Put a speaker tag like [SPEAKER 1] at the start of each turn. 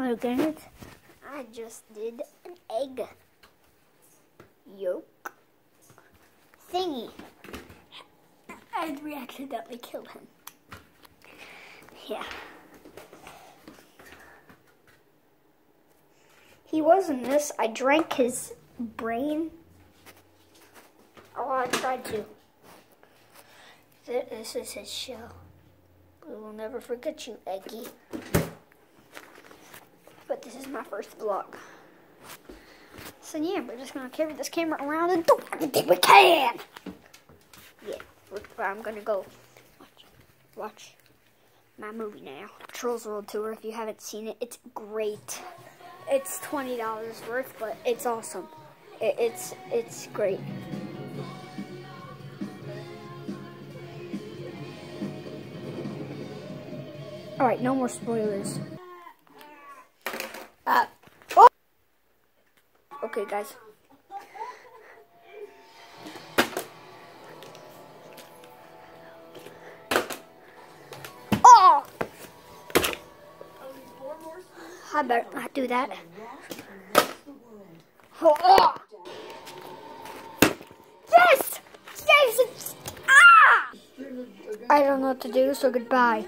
[SPEAKER 1] Look at it. I just did an egg yolk thingy. And we accidentally killed him. Yeah. He was in this. I drank his brain. Oh, I tried to. This is his shell. We will never forget you, Eggy. This is my first vlog. So yeah, we're just gonna carry this camera around and do everything we can. Yeah, I'm gonna go watch, watch my movie now, Trolls World Tour. If you haven't seen it, it's great. It's twenty dollars worth, but it's awesome. It, it's it's great. All right, no more spoilers. Uh, oh! Okay, guys. Oh! I better not do that. Oh! Yes! Yes! Ah! I don't know what to do, so goodbye.